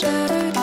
Le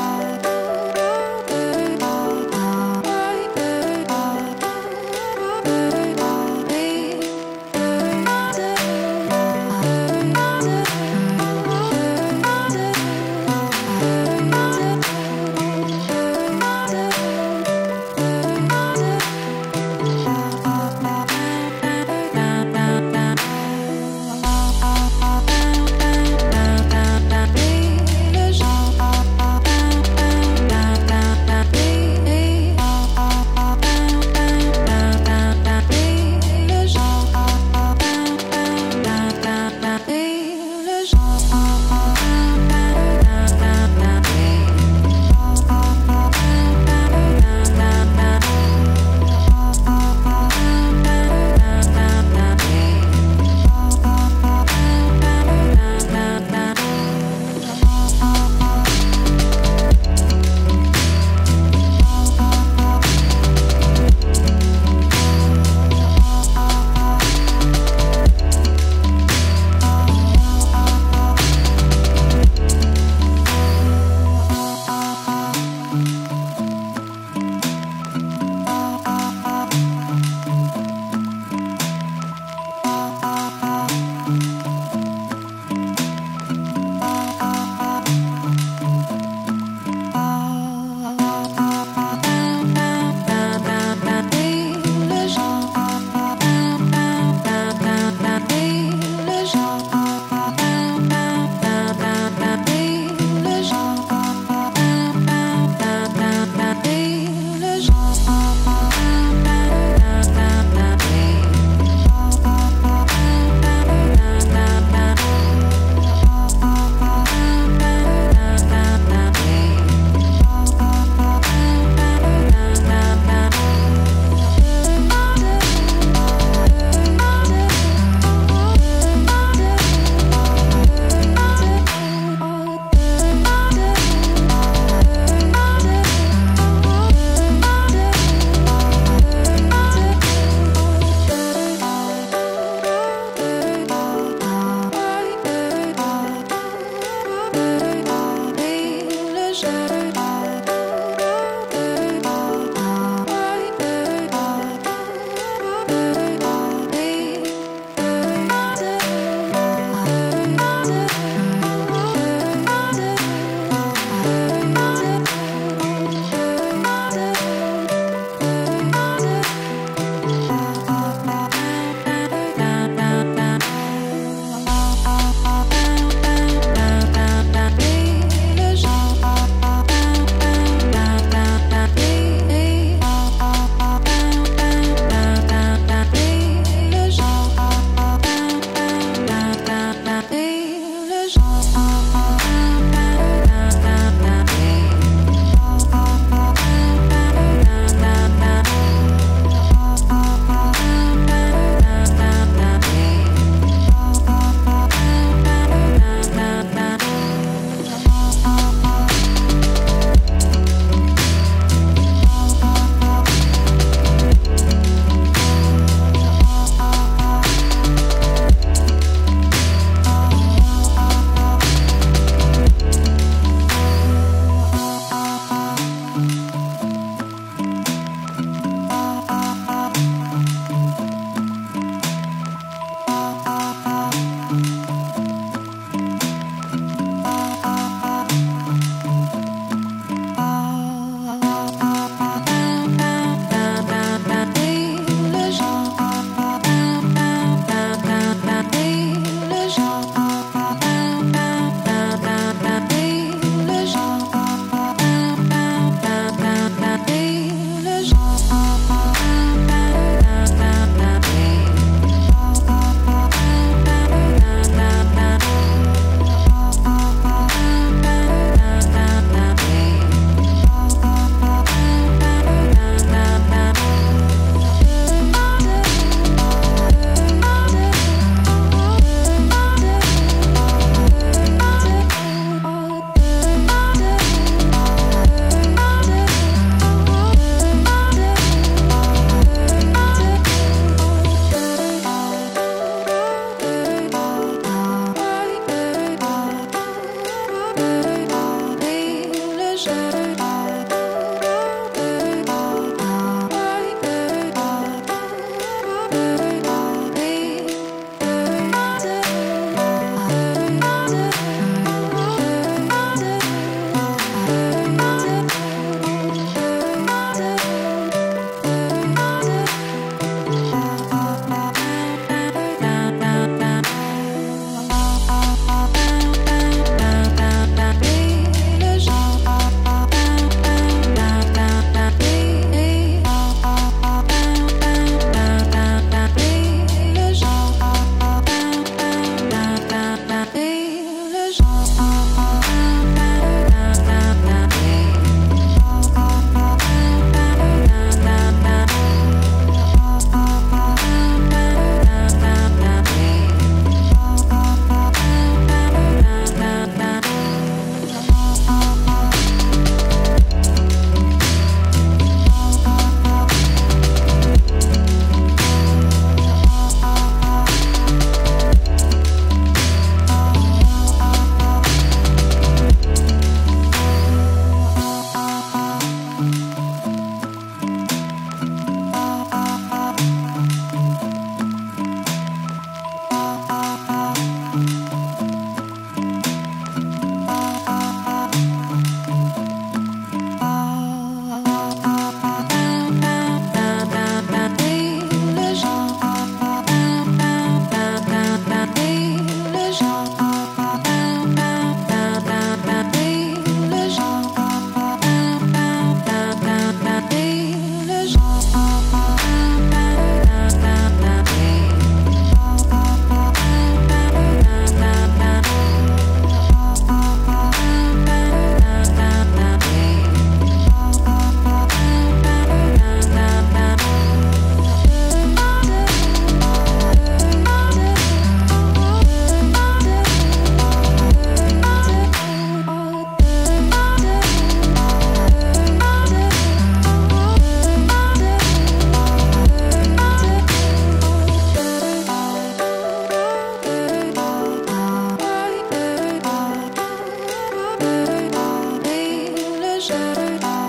Le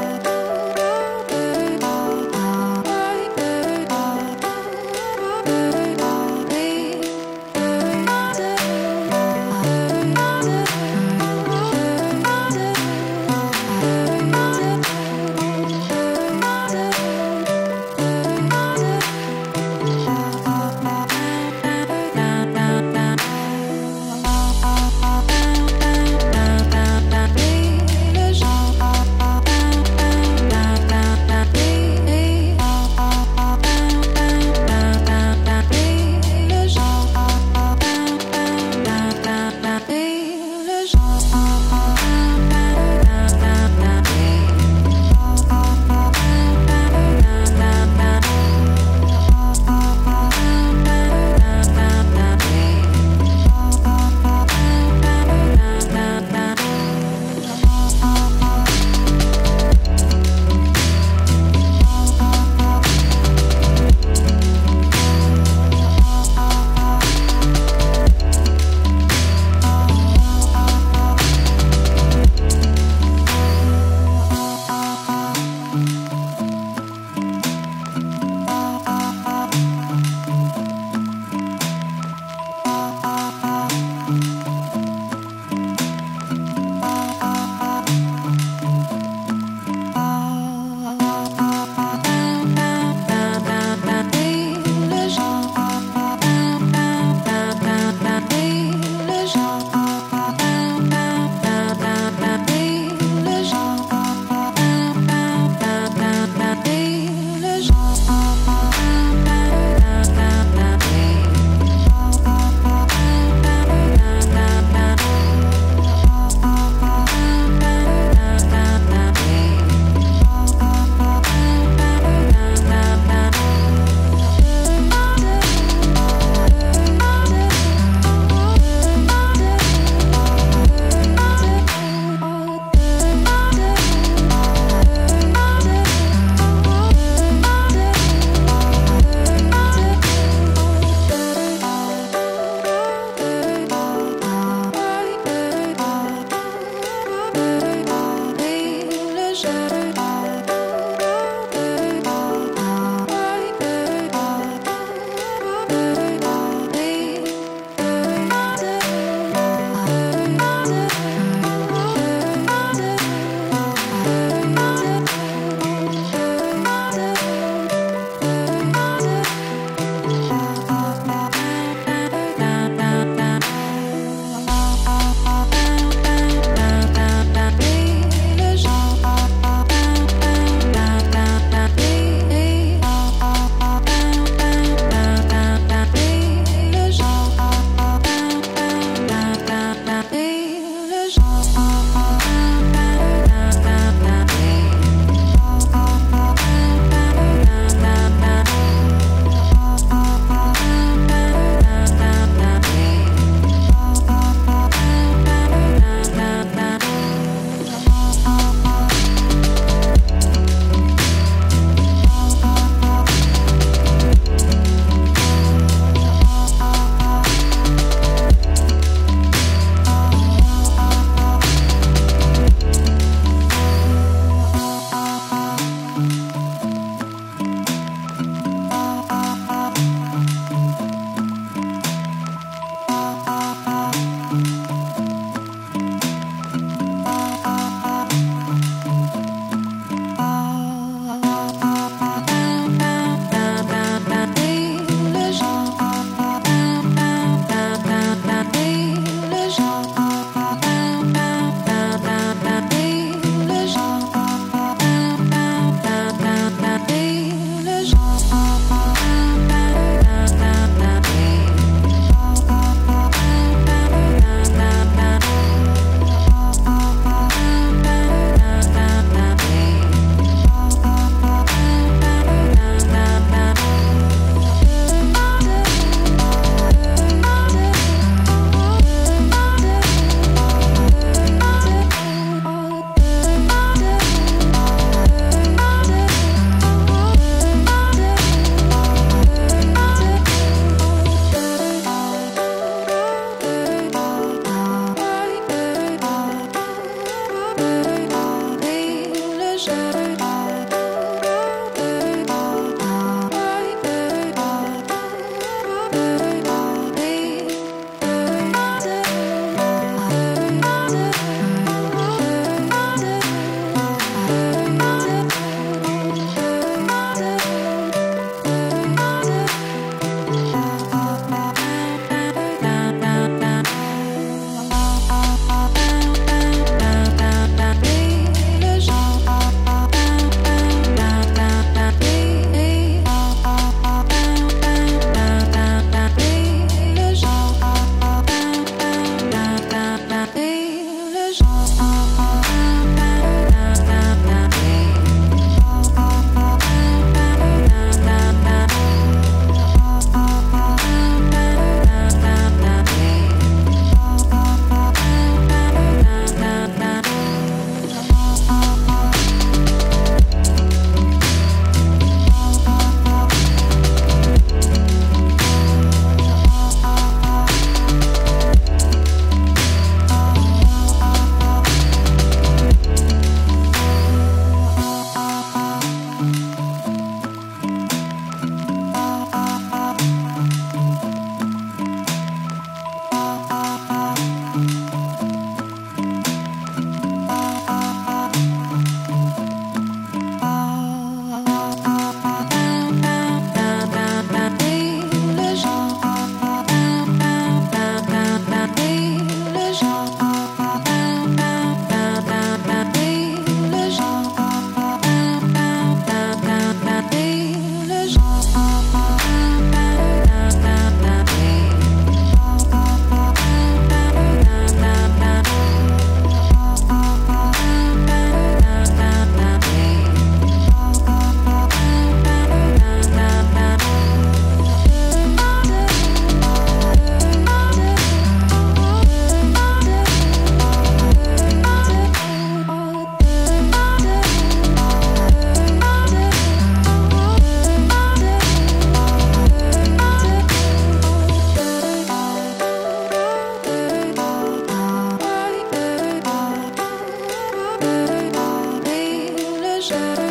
że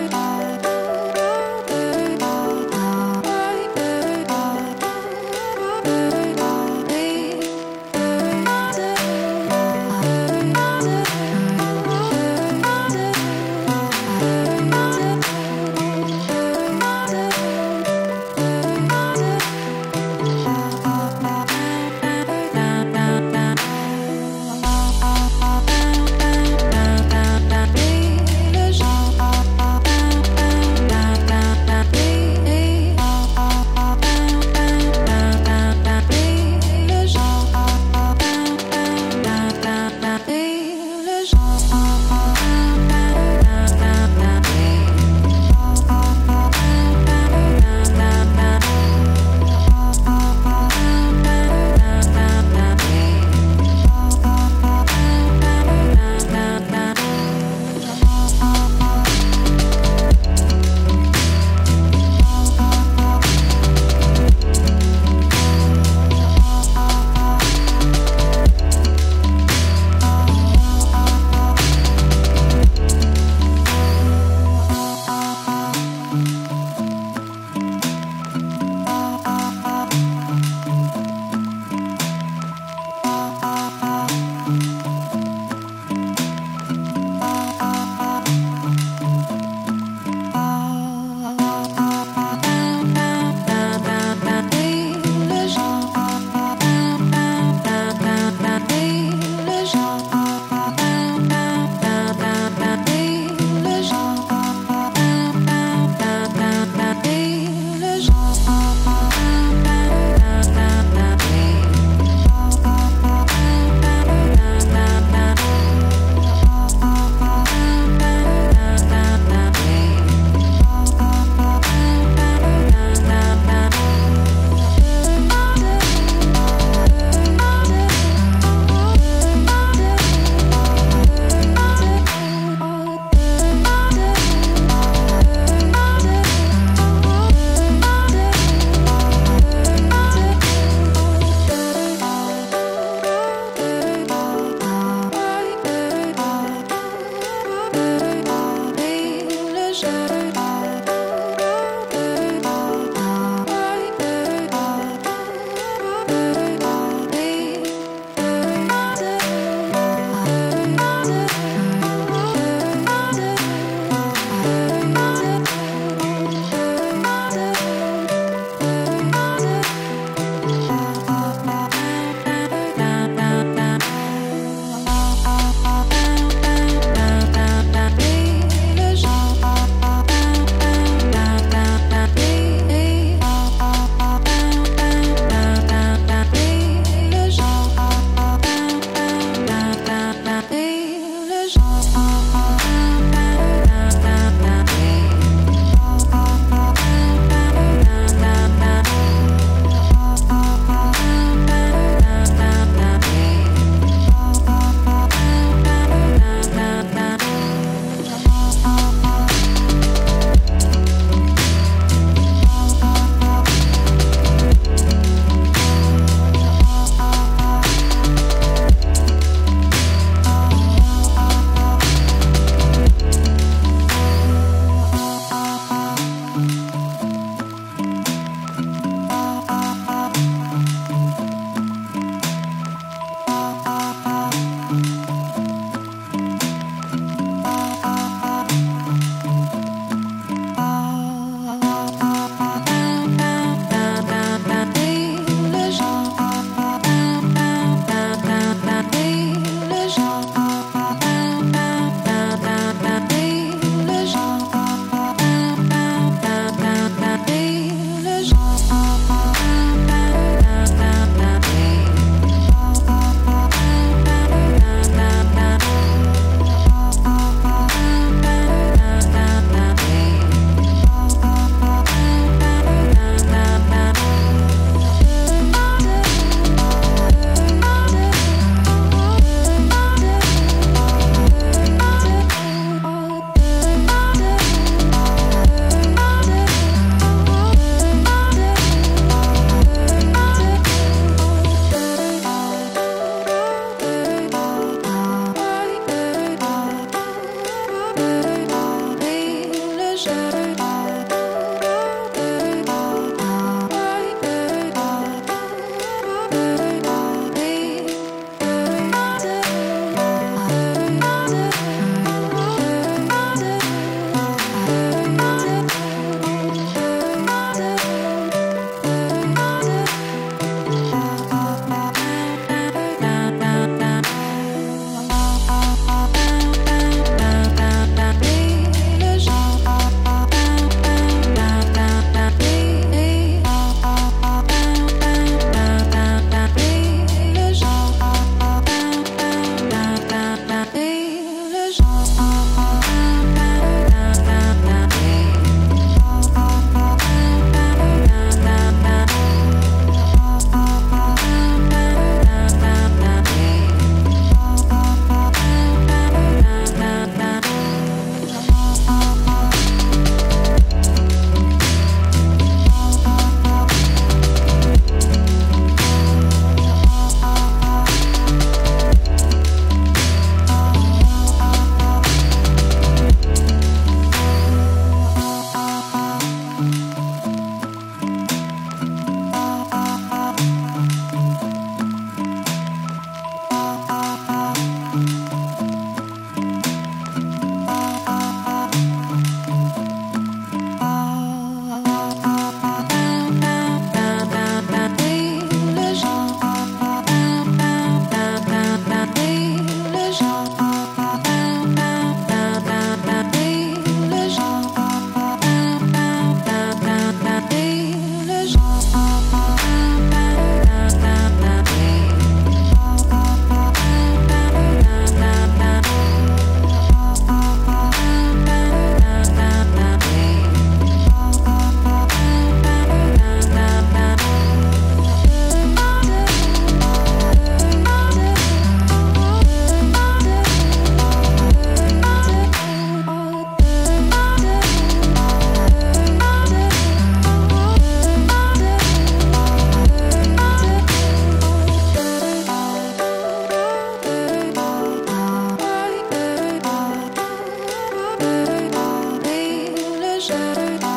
da da